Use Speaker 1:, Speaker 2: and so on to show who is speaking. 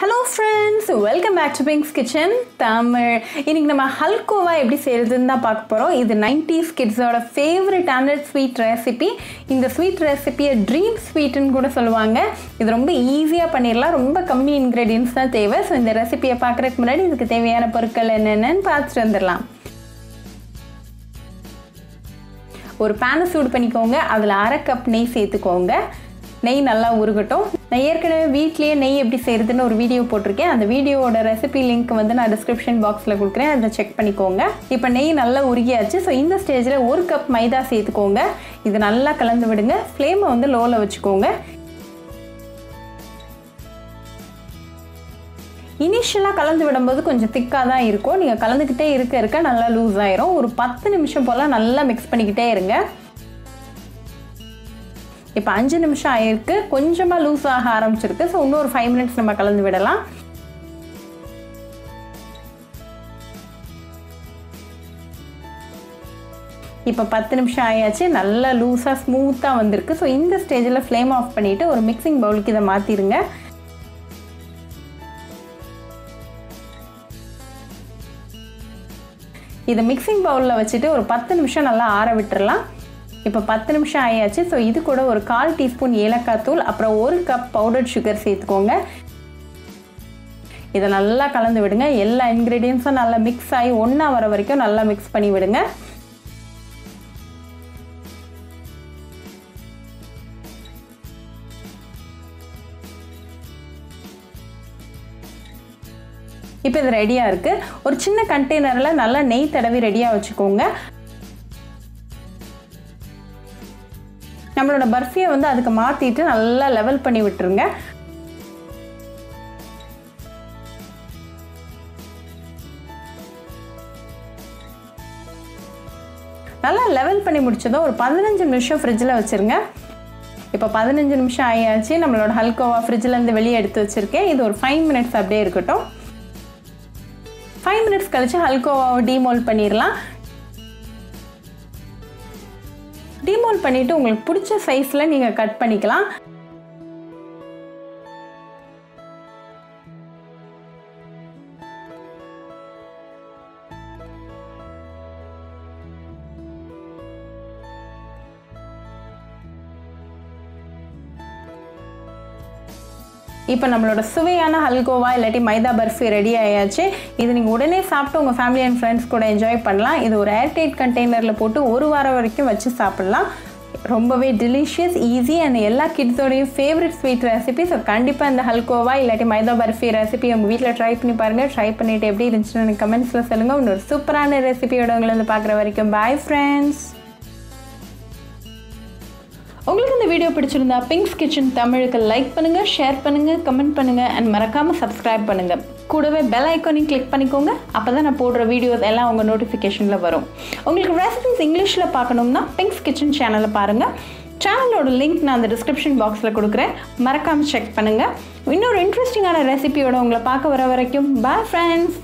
Speaker 1: Hello friends welcome back to Pinks kitchen Tamil. இன்னைக்கு நம்ம ஹல்கோவா எப்படி செய்யறதுன்னு தான் பார்க்க போகிறோம் இது நைன்டிஸ் கிட்ஸோட ஃபேவரட்டான ஸ்வீட் ரெசிபி இந்த ஸ்வீட் ரெசிபியை ட்ரீம் ஸ்வீட்டுன்னு கூட சொல்லுவாங்க. இது ரொம்ப ஈஸியாக பண்ணிடலாம் ரொம்ப கம்மி இன்க்ரீடியன்ஸ் தான் தேவை. ஸோ இந்த ரெசிபியை பார்க்குறதுக்கு முன்னாடி இதுக்கு தேவையான பொருட்கள் என்னென்னு பார்த்துட்டு வந்துடலாம் ஒரு பேனை சூடு பண்ணிக்கோங்க. அதில் அரை கப் நெய் சேர்த்துக்கோங்க. நெய் நல்லா உருகட்டும். நான் ஏற்கனவே வீட்லேயே நெய் எப்படி செய்கிறதுன்னு ஒரு வீடியோ போட்டிருக்கேன். அந்த வீடியோவோட ரெசிபி லிங்க் வந்து நான் டிஸ்கிரிப்ஷன் பாக்ஸில் கொடுக்குறேன். அதை செக் பண்ணிக்கோங்க. இப்போ நெய் நல்லா உருகியாச்சு. ஸோ இந்த ஸ்டேஜில் ஒரு கப் மைதா சேர்த்துக்கோங்க. இது நல்லா கலந்து விடுங்க. ஃப்ளேமை வந்து லோவில் வச்சுக்கோங்க. இனிஷியலாக கலந்து விடும்போது கொஞ்சம் திக்காக தான் இருக்கும். நீங்கள் கலந்துக்கிட்டே இருக்க இருக்க நல்லா லூஸ் ஆயிரும். ஒரு பத்து நிமிஷம் போல் நல்லா மிக்ஸ் பண்ணிக்கிட்டே இருங்க. இப்போ அஞ்சு நிமிஷம் ஆயிருக்கு. கொஞ்சமாக லூஸ் ஆக ஆரம்பிச்சிருக்கு. ஸோ இன்னொரு ஃபைவ் மினிட்ஸ் நம்ம கலந்து விடலாம். இப்போ பத்து நிமிஷம் ஆயாச்சு. நல்லா லூஸாக ஸ்மூத்தாக வந்திருக்கு. ஸோ இந்த ஸ்டேஜில் ஃப்ளேம் ஆஃப் பண்ணிவிட்டு ஒரு மிக்சிங் பவுலுக்கு இதை மாற்றிடுங்க இதை மிக்சிங் பவுலில் வச்சுட்டு ஒரு பத்து நிமிஷம் நல்லா ஆற விட்டுறலாம். இப்போ பத்து நிமிஷம் ஆயாச்சு. ஸோ இது கூட ஒரு கால் டீஸ்பூன் ஏலக்காய் தூள் அப்புறம் ஒரு கப் பவுடர் சுகர் சேர்த்துக்கோங்க. இதை நல்லா கலந்து விடுங்க. எல்லா இன்க்ரீடியன்ஸும் நல்லா மிக்ஸ் ஆகி ஒன்றா வர வரைக்கும் நல்லா மிக்ஸ் பண்ணி விடுங்க. இப்போ இது ரெடியாக இருக்குது ஒரு சின்ன கண்டெய்னரில் நல்லா நெய் தடவி ரெடியாக வச்சுக்கோங்க. நம்மளோட பர்ஃபியை வந்து அதுக்கு மாற்றிட்டு நல்லா லெவல் பண்ணி விட்டுருங்க. நல்லா லெவல் பண்ணி முடிச்சதும் ஒரு பதினஞ்சு நிமிஷம் ஃப்ரிட்ஜில் வச்சுருங்க. இப்போ பதினஞ்சு நிமிஷம் ஆயாச்சு. நம்மளோட ஹல்கோவா ஃப்ரிட்ஜிலேருந்து வெளியே எடுத்து வச்சுருக்கேன். இது ஒரு ஃபைவ் மினிட்ஸ் அப்படியே இருக்கட்டும். ஃபைவ் மினிட்ஸ் கழிச்சு ஹல்கோவாவை டீமோல் பண்ணிடலாம் டிமோல் பண்ணிவிட்டு உங்களுக்கு பிடிச்ச சைஸில் நீங்கள் கட் பண்ணிக்கலாம். இப்போ நம்மளோட சுவையான ஹல்கோவா இல்லாட்டி மைதா பர்ஃபி ரெடி ஆயாச்சு. இது நீங்கள் உடனே சாப்பிட்டு உங்கள் ஃபேமிலி அண்ட் ஃப்ரெண்ட்ஸ் கூட என்ஜாய் பண்ணலாம். இது ஒரு ஏர்டைட் கண்டெய்னரில் போட்டு ஒரு வாரம் வரைக்கும் வச்சு சாப்பிட்லாம். ரொம்பவே டெலிஷியஸ் ஈஸி அண்ட் எல்லா கிட்ஸோடையும் ஃபேவரட் ஸ்வீட் ரெசிபி ஸோ கண்டிப்பாக இந்த ஹல்கோவா இல்லாட்டி மைதா பர்ஃபி ரெசிபி உங்கள் வீட்டில் ட்ரை பண்ணி பாருங்கள் ட்ரை பண்ணிவிட்டு எப்படி இருந்துச்சுன்னு எனக்கு கமெண்ட்ஸில் சொல்லுங்கள் இன்னொரு சூப்பரான ரெசிபியோட உங்களை வந்து பார்க்குற வரைக்கும். பாய் ஃப்ரெண்ட்ஸ் உங்களுக்கு இந்த வீடியோ பிடிச்சிருந்தா பிங்க்ஸ் கிச்சன் தமிழுக்கு லைக் பண்ணுங்கள் ஷேர் பண்ணுங்கள் கமெண்ட் பண்ணுங்கள் அண்ட் மறக்காமல் சப்ஸ்கிரைப் பண்ணுங்கள் கூடவே பெல் ஐக்கானையும் கிளிக் பண்ணிக்கோங்க. அப்போ தான் நான் போடுற வீடியோஸ் எல்லாம் உங்கள் நோட்டிஃபிகேஷனில் வரும். உங்களுக்கு ரெசிபிஸ் இங்கிலீஷில் பார்க்கணும்னா பிங்க்ஸ் கிச்சன் சேனலை பாருங்கள் சேனலோட லிங்க் நான் அந்த டிஸ்கிரிப்ஷன் பாக்ஸில் கொடுக்குறேன். மறக்காமல் செக் பண்ணுங்கள் இன்னொரு இன்ட்ரெஸ்டிங்கான ரெசிபியோட உங்களை பார்க்க வர வரைக்கும் பாய் ஃப்ரெண்ட்ஸ்